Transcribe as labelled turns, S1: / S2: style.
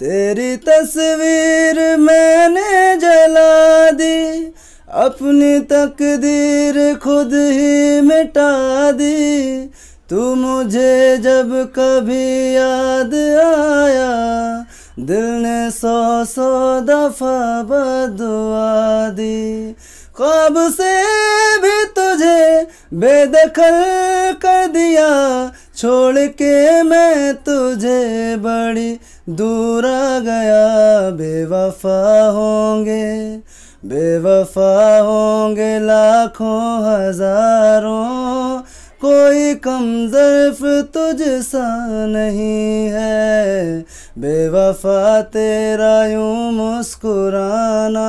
S1: तेरी तस्वीर मैंने जला दी, अपनी तकदीर खुद ही मिटा दी। तू मुझे जब कभी याद आया, दिल ने सौ सौ दफ़ा बदुआ दी। ख्वाब से भी तुझे बेदखल कर दिया छोड़ के मैं तुझे बड़ी दूर आ गया। बेवफा होंगे बेवफा होंगे लाखों हज़ारों। कोई कम ज़र्फ तुझसा नहीं है। बेवफा तेरा यूँ मुस्कुराना।